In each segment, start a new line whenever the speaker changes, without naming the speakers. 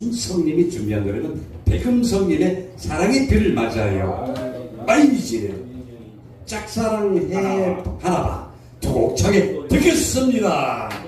성님이 준비한 노래는 백금 성님의 사랑의 별을 맞아요. 마이미지를 짝사랑해 하나봐 두곡 청해 듣겠습니다.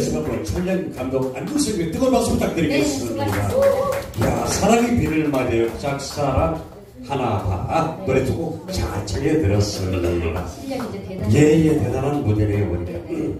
이정은 감독 안구석에 뜨거운 박수 부탁드리겠습니다.
네.
야, 사랑의 비를 맞아요. 짝사랑 하나 봐. 노래 두곡 잘 챙겨 들었습니다.
실력 이제 대단히
예, 예, 대단한 무대네요, 보니까. 음.